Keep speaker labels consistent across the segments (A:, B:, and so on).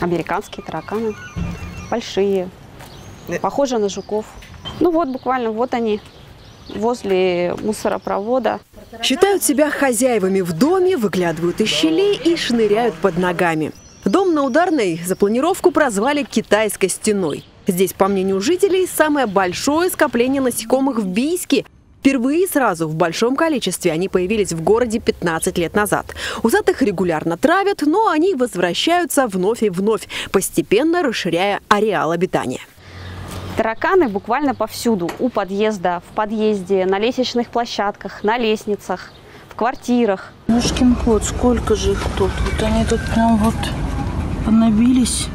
A: Американские тараканы. Большие. Похожи на жуков. Ну вот, буквально, вот они возле мусоропровода.
B: Считают себя хозяевами в доме, выглядывают из щелей и шныряют под ногами. Дом на Ударной за планировку прозвали «Китайской стеной». Здесь, по мнению жителей, самое большое скопление насекомых в Бийске. Впервые сразу в большом количестве они появились в городе 15 лет назад. Усатых регулярно травят, но они возвращаются вновь и вновь, постепенно расширяя ареал обитания.
A: Тараканы буквально повсюду. У подъезда, в подъезде, на лестничных площадках, на лестницах, в квартирах.
C: Мушкин кот, сколько же их тут? Вот они тут прям вот понабились.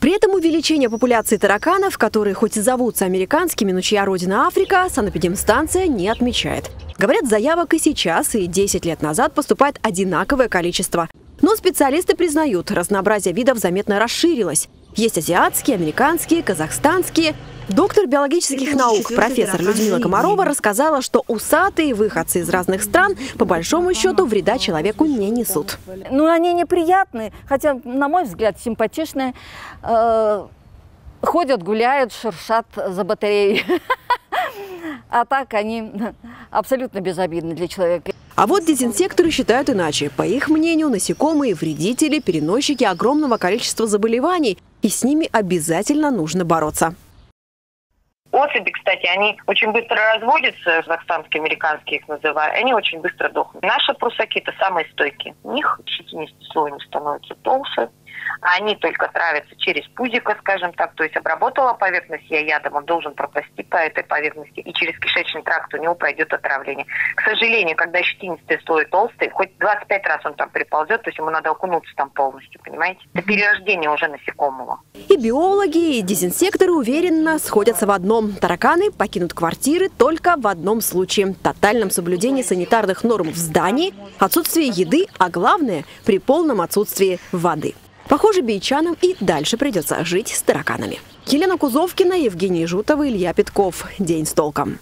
B: При этом увеличение популяции тараканов, которые хоть и зовутся американскими, но чья родина Африка, санэпидемстанция не отмечает. Говорят, заявок и сейчас, и 10 лет назад поступает одинаковое количество. Но специалисты признают, разнообразие видов заметно расширилось. Есть азиатские, американские, казахстанские. Доктор биологических наук профессор Людмила Комарова рассказала, что усатые выходцы из разных стран по большому счету вреда человеку не несут.
D: Ну, они неприятные, хотя, на мой взгляд, симпатичные. Э, ходят, гуляют, шуршат за батареей. А так они абсолютно безобидны для человека.
B: А вот дезинсекторы считают иначе. По их мнению, насекомые – вредители, переносчики огромного количества заболеваний, и с ними обязательно нужно бороться.
E: Особи, кстати, они очень быстро разводятся, казахстанские, американские их называют, они очень быстро дохнут. Наши прусаки – это самые стойкие. У них щетинистый слой не становится они только травятся через пузико, скажем так, то есть обработала поверхность я ядом, он должен проползти по этой поверхности, и через кишечный тракт у него пройдет отравление. К сожалению, когда щетинистый слой толстый, хоть 25 раз он там приползет, то есть ему надо окунуться там полностью, понимаете? Это перерождение уже насекомого.
B: И биологи, и дезинсекторы уверенно сходятся в одном. Тараканы покинут квартиры только в одном случае – тотальном соблюдении санитарных норм в здании, отсутствии еды, а главное – при полном отсутствии воды. Похоже, бичанам и дальше придется жить с тараканами. Елена Кузовкина, Евгений Жутов, Илья Петков. День с толком.